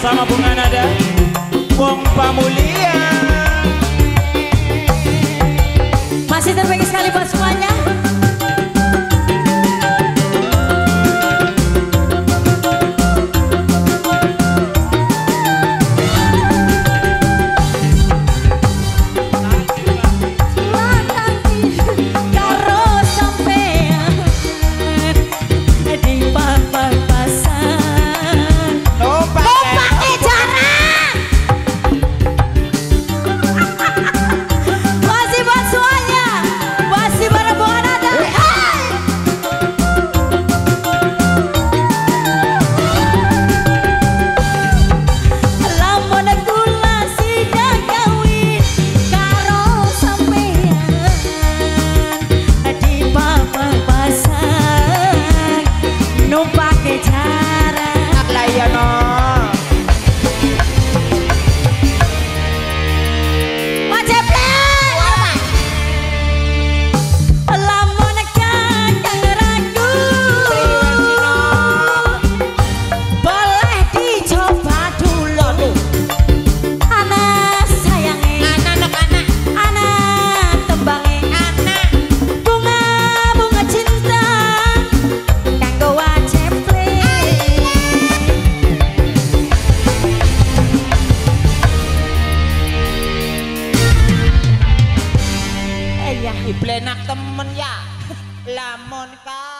sama-sama bunga nada Wong pamulian blenak temen ya. Lamun kak.